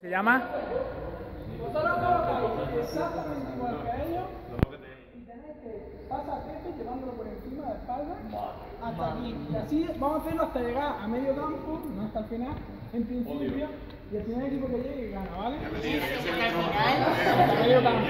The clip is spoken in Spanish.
¿Se llama? Vosotros colocáis exactamente igual que ellos y tenéis que pasar Pepe llevándolo por encima de la espalda hasta aquí. Y así vamos a hacerlo hasta llegar a medio campo, no hasta el final, en principio. Y el primer equipo que llegue gana, ¿vale? Hasta medio campo.